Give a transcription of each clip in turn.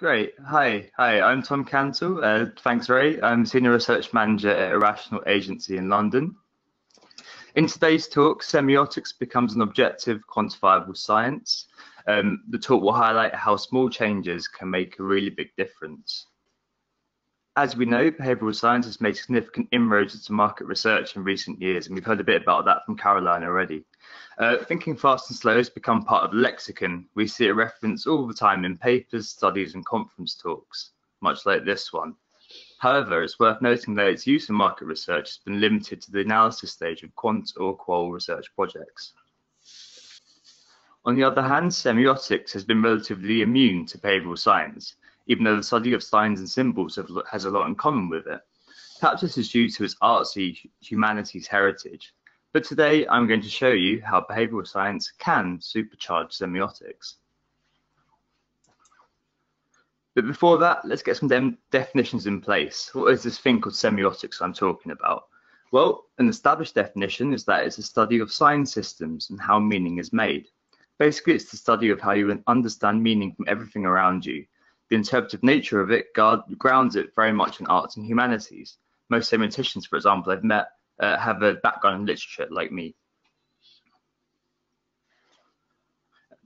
Great. Hi. Hi, I'm Tom Cantle. Uh, thanks, Ray. I'm Senior Research Manager at Irrational Agency in London. In today's talk, semiotics becomes an objective, quantifiable science. Um, the talk will highlight how small changes can make a really big difference. As we know, behavioural science has made significant inroads into market research in recent years, and we've heard a bit about that from Caroline already. Uh, thinking fast and slow has become part of the lexicon. We see it referenced all the time in papers, studies, and conference talks, much like this one. However, it's worth noting that its use in market research has been limited to the analysis stage of quant or qual research projects. On the other hand, semiotics has been relatively immune to behavioural science, even though the study of signs and symbols have, has a lot in common with it. Perhaps this is due to its artsy humanities heritage, but today I'm going to show you how behavioral science can supercharge semiotics. But before that, let's get some definitions in place. What is this thing called semiotics I'm talking about? Well, an established definition is that it's a study of sign systems and how meaning is made. Basically, it's the study of how you understand meaning from everything around you. The interpretive nature of it guard, grounds it very much in arts and humanities. Most semioticians, for example, I've met uh, have a background in literature like me.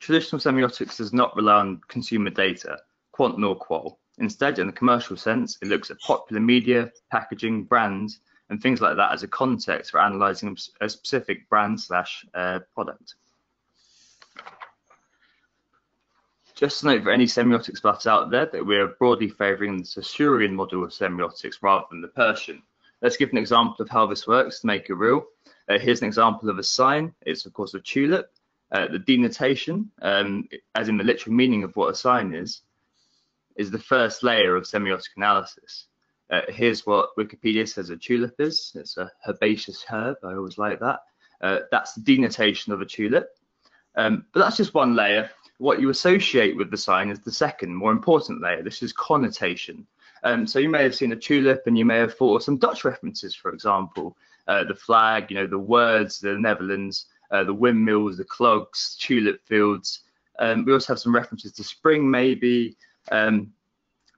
Traditional semiotics does not rely on consumer data, quant nor qual. Instead, in the commercial sense, it looks at popular media, packaging, brands, and things like that as a context for analyzing a specific brand slash uh, product. Just to note for any semiotics buffs out there that we're broadly favouring the Saussurean model of semiotics rather than the Peircean. Let's give an example of how this works to make it real. Uh, here's an example of a sign. It's of course a tulip. Uh, the denotation, um, as in the literal meaning of what a sign is, is the first layer of semiotic analysis. Uh, here's what Wikipedia says a tulip is. It's a herbaceous herb. I always like that. Uh, that's the denotation of a tulip. Um, but that's just one layer. What you associate with the sign is the second, more important layer. This is connotation. Um, so you may have seen a tulip and you may have thought of some Dutch references, for example, uh, the flag, you know, the words, the Netherlands, uh, the windmills, the clogs, tulip fields. Um, we also have some references to spring, maybe. Um,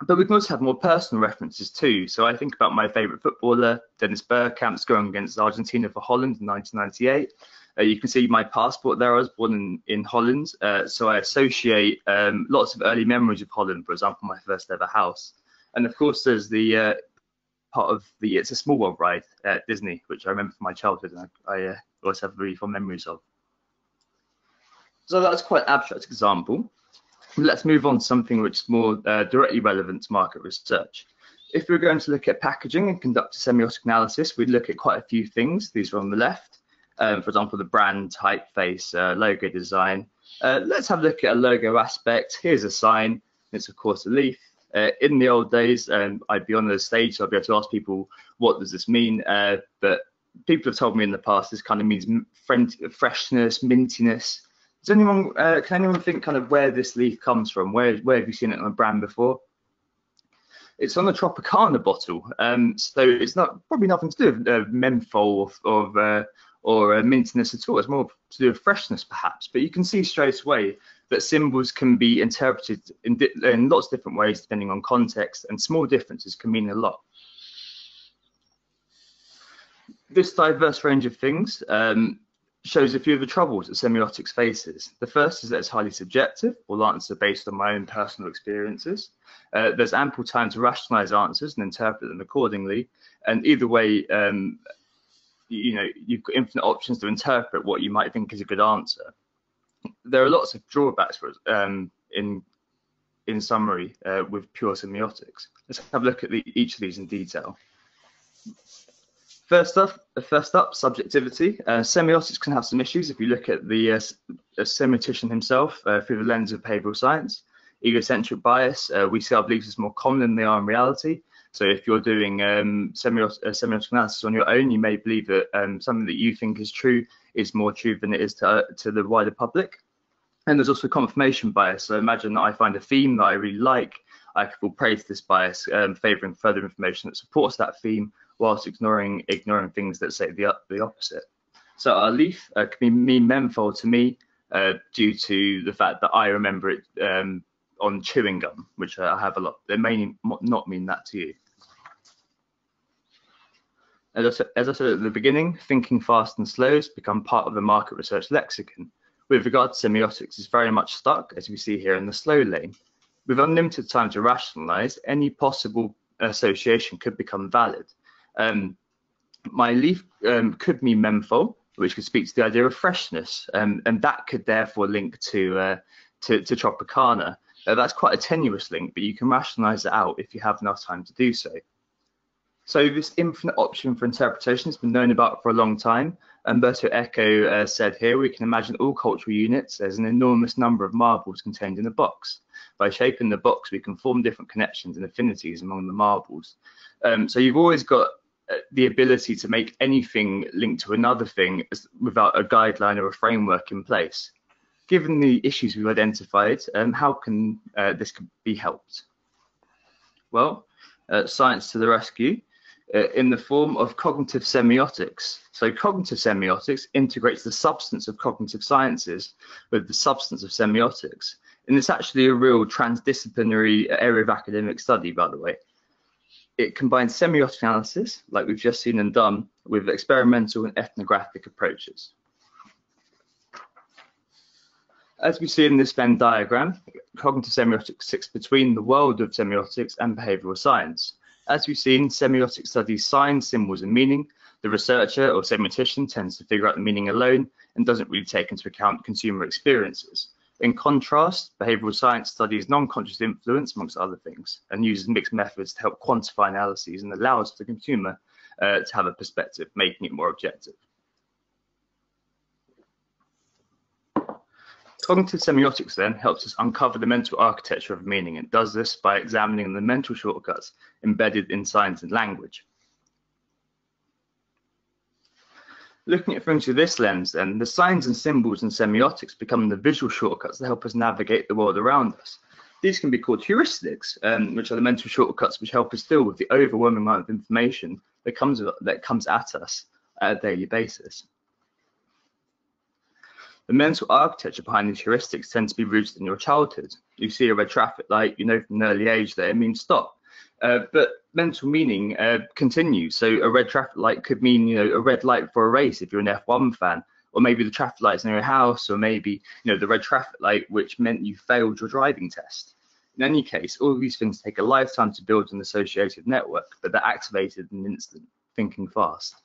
but we can also have more personal references too. So I think about my favourite footballer, Dennis Bergkamp, scoring against Argentina for Holland in 1998. Uh, you can see my passport there. I was born in, in Holland, uh, so I associate um, lots of early memories of Holland. For example, my first ever house. And of course, there's the uh, part of the It's a Small World ride at Disney, which I remember from my childhood and I, I uh, always have really fond memories of. So that's quite an abstract example. Let's move on to something which is more uh, directly relevant to market research. If we're going to look at packaging and conduct a semiotic analysis, we'd look at quite a few things. These are on the left. Um, for example, the brand, typeface, uh, logo design. Uh, let's have a look at a logo aspect. Here's a sign. It's of course a leaf. Uh, in the old days, um, I'd be on the stage, so I'd be able to ask people, what does this mean? Uh, but people have told me in the past this kind of means freshness, mintiness. Does anyone, uh, can anyone think kind of where this leaf comes from? Where, where have you seen it on a brand before? It's on the Tropicana bottle, um, so it's not probably nothing to do with uh, menthol or, or, uh, or uh, mintiness at all. It's more to do with freshness, perhaps. But you can see straight away that symbols can be interpreted in, in lots of different ways depending on context, and small differences can mean a lot. This diverse range of things um, shows a few of the troubles that semiotics faces. The first is that it's highly subjective. All answers based on my own personal experiences. Uh, there's ample time to rationalize answers and interpret them accordingly. And either way, um, you know, you've got infinite options to interpret what you might think is a good answer there are lots of drawbacks for um, in in summary uh, with pure semiotics. Let's have a look at the, each of these in detail. First up, first up, subjectivity. Uh, semiotics can have some issues if you look at the uh, semiotician himself uh, through the lens of behavioral science. Egocentric bias, uh, we see our beliefs as more common than they are in reality. So if you're doing um, semiotic, uh, semiotic analysis on your own, you may believe that um, something that you think is true is more true than it is to, to the wider public. And there's also confirmation bias. So imagine that I find a theme that I really like, I can fall prey to this bias, um, favouring further information that supports that theme, whilst ignoring ignoring things that say the the opposite. So leaf uh, can be mean menthol to me uh, due to the fact that I remember it um, on chewing gum, which I have a lot. They may not mean that to you. As I, said, as I said at the beginning, thinking fast and slow has become part of the market research lexicon. With regard to semiotics, it's very much stuck, as we see here in the slow lane. With unlimited time to rationalize, any possible association could become valid. Um, my leaf um, could mean menthol, which could speak to the idea of freshness, um, and that could therefore link to uh, to, to, Tropicana. Uh, that's quite a tenuous link, but you can rationalize it out if you have enough time to do so. So this infinite option for interpretation has been known about for a long time. Umberto Eco uh, said here, we can imagine all cultural units as an enormous number of marbles contained in a box. By shaping the box, we can form different connections and affinities among the marbles. Um, so you've always got uh, the ability to make anything linked to another thing without a guideline or a framework in place. Given the issues we've identified, um, how can uh, this be helped? Well, uh, science to the rescue uh, in the form of cognitive semiotics. So cognitive semiotics integrates the substance of cognitive sciences with the substance of semiotics. And it's actually a real transdisciplinary area of academic study, by the way. It combines semiotic analysis, like we've just seen and done, with experimental and ethnographic approaches. As we see in this Venn diagram, cognitive semiotics sits between the world of semiotics and behavioral science. As we've seen, semiotic studies signs, symbols, and meaning. The researcher or semiotician tends to figure out the meaning alone and doesn't really take into account consumer experiences. In contrast, behavioral science studies non-conscious influence, amongst other things, and uses mixed methods to help quantify analyses and allows the consumer uh, to have a perspective, making it more objective. Cognitive semiotics then helps us uncover the mental architecture of meaning and does this by examining the mental shortcuts embedded in signs and language. Looking at things through this lens then, the signs and symbols and semiotics become the visual shortcuts that help us navigate the world around us. These can be called heuristics, um, which are the mental shortcuts which help us deal with the overwhelming amount of information that comes, that comes at us at a daily basis. The mental architecture behind these heuristics tends to be rooted in your childhood. You see a red traffic light, you know from an early age that it means stop. Uh, but mental meaning uh, continues. So a red traffic light could mean, you know, a red light for a race if you're an F1 fan, or maybe the traffic lights near your house, or maybe, you know, the red traffic light which meant you failed your driving test. In any case, all of these things take a lifetime to build an associated network, but they're activated in an instant, thinking fast.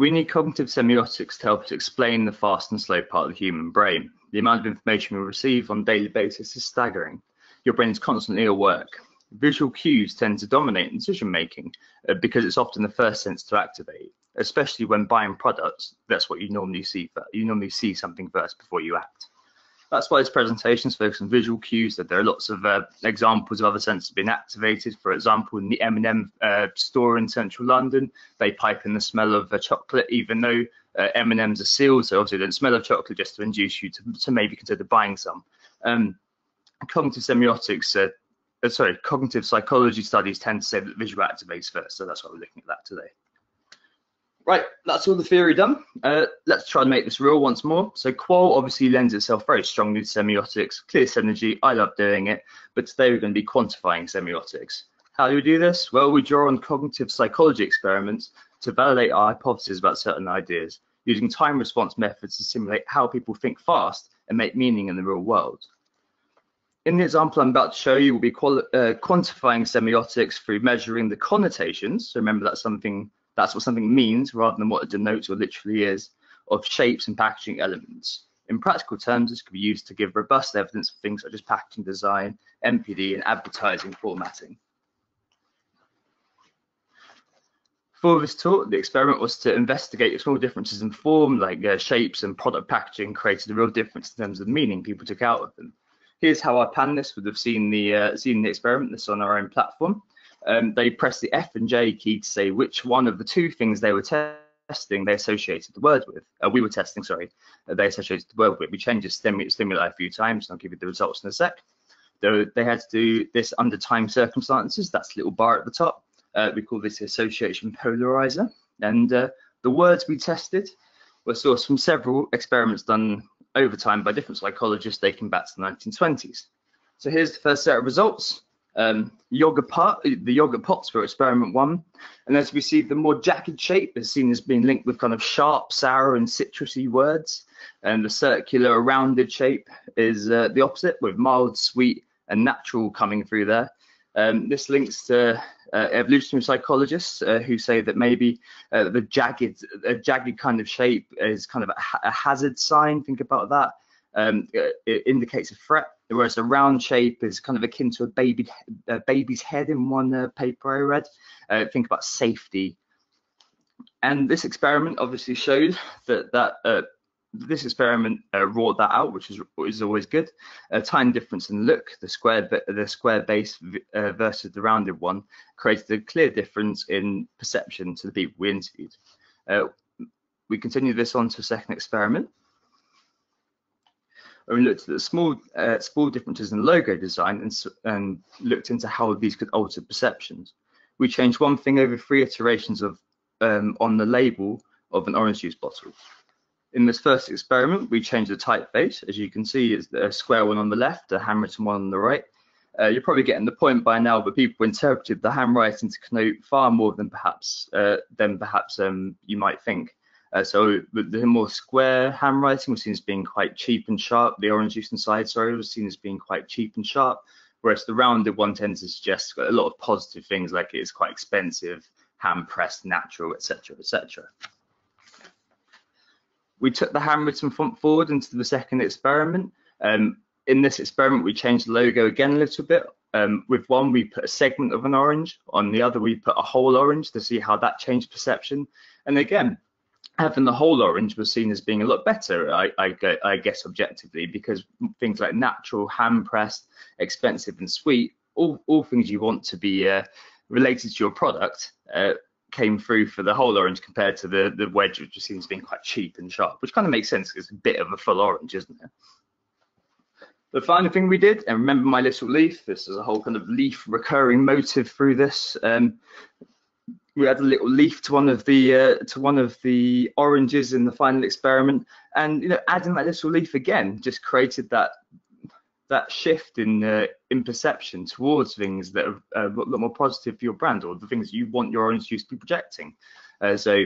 We need cognitive semiotics to help us explain the fast and slow part of the human brain. The amount of information we receive on a daily basis is staggering. Your brain is constantly at work. Visual cues tend to dominate decision making uh, because it's often the first sense to activate, especially when buying products. That's what you normally see. You normally see something first before you act. That's why this presentation is focused on visual cues. That there are lots of uh, examples of other senses being activated. For example, in the M&M uh, store in central London, they pipe in the smell of uh, chocolate, even though uh, M&Ms are sealed, so obviously don't smell of chocolate, just to induce you to, to maybe consider buying some. Um, cognitive semiotics, uh, sorry, cognitive psychology studies tend to say that visual activates first, so that's why we're looking at that today. Right, that's all the theory done. Uh, let's try and make this real once more. So qual obviously lends itself very strongly to semiotics, clear synergy, I love doing it, but today we're going to be quantifying semiotics. How do we do this? Well, we draw on cognitive psychology experiments to validate our hypotheses about certain ideas, using time response methods to simulate how people think fast and make meaning in the real world. In the example I'm about to show you, we'll be uh, quantifying semiotics through measuring the connotations. So remember that's something that's what something means rather than what it denotes or literally is of shapes and packaging elements. In practical terms, this could be used to give robust evidence of things such as packaging design, NPD, and advertising formatting. For this talk, the experiment was to investigate small differences in form, like uh, shapes and product packaging created a real difference in terms of meaning people took out of them. Here's how our panelists would have seen the uh, seen the experiment. This on our own platform um, they press the F and J key to say which one of the two things they were testing they associated the word with. Uh, we were testing, sorry, uh, they associated the word with. We changed the stim stimuli a few times, and I'll give you the results in a sec. Though they had to do this under time circumstances. That's little bar at the top. Uh, we call this association polarizer. And uh, the words we tested were sourced from several experiments done over time by different psychologists dating back to the 1920s. So here's the first set of results. Um, yogurt pot, the yogurt pots for experiment one. And as we see, the more jagged shape is seen as being linked with kind of sharp, sour, and citrusy words. And the circular, rounded shape is uh, the opposite, with mild, sweet, and natural coming through there. Um, this links to uh, evolutionary psychologists uh, who say that maybe uh, the jagged, a jagged kind of shape is kind of a, ha a hazard sign. Think about that. Um, it indicates a threat, whereas a round shape is kind of akin to a baby, a baby's head in one uh, paper I read. Uh, think about safety. And this experiment obviously showed that that uh, this experiment uh, wrought that out, which is is always good. A time difference in look, the square the square base uh, versus the rounded one, created a clear difference in perception to the people we interviewed. Uh, we continue this on to a second experiment. And we looked at the small uh, small differences in logo design and, and looked into how these could alter perceptions. We changed one thing over three iterations of um, on the label of an orange juice bottle. In this first experiment, we changed the typeface. As you can see, it's a square one on the left, a handwritten one on the right. Uh, you're probably getting the point by now, but people interpreted the handwriting to connote far more than perhaps uh, than perhaps um, you might think. Uh, so the more square handwriting was seen as being quite cheap and sharp. The orange juice inside, sorry, was seen as being quite cheap and sharp, whereas the rounded one tends to suggest a lot of positive things like it's quite expensive, hand pressed, natural, etc., etc we took the handwritten font forward into the second experiment. Um, in this experiment, we changed the logo again a little bit. Um, with one, we put a segment of an orange. On the other, we put a whole orange to see how that changed perception. And again, having the whole orange was seen as being a lot better, I, I, I guess, objectively, because things like natural, hand pressed, expensive, and sweet, all, all things you want to be uh, related to your product, uh, came through for the whole orange compared to the the wedge, which just seems being quite cheap and sharp, which kind of makes sense because it's a bit of a full orange, isn't it? The final thing we did, and remember my little leaf, this is a whole kind of leaf recurring motive through this. Um, we had a little leaf to one of the uh, to one of the oranges in the final experiment, and you know, adding that little leaf again just created that that shift in uh, in perception towards things that are uh, a lot more positive for your brand or the things you want your orange juice to be projecting. Uh, so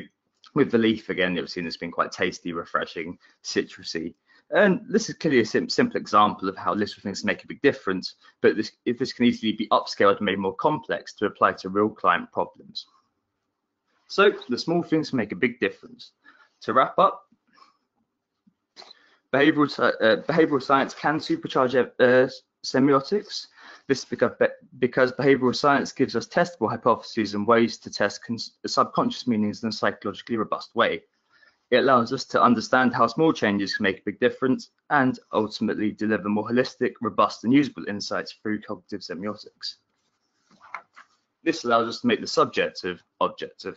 with the leaf again, you've seen it's been quite tasty, refreshing, citrusy. And this is clearly a sim simple example of how little things make a big difference, but this, if this can easily be upscaled and made more complex to apply to real client problems. So the small things make a big difference. To wrap up, behavioral, uh, behavioral science can supercharge uh, semiotics. This is because, because behavioral science gives us testable hypotheses and ways to test subconscious meanings in a psychologically robust way. It allows us to understand how small changes can make a big difference and ultimately deliver more holistic, robust, and usable insights through cognitive semiotics. This allows us to make the subjective objective.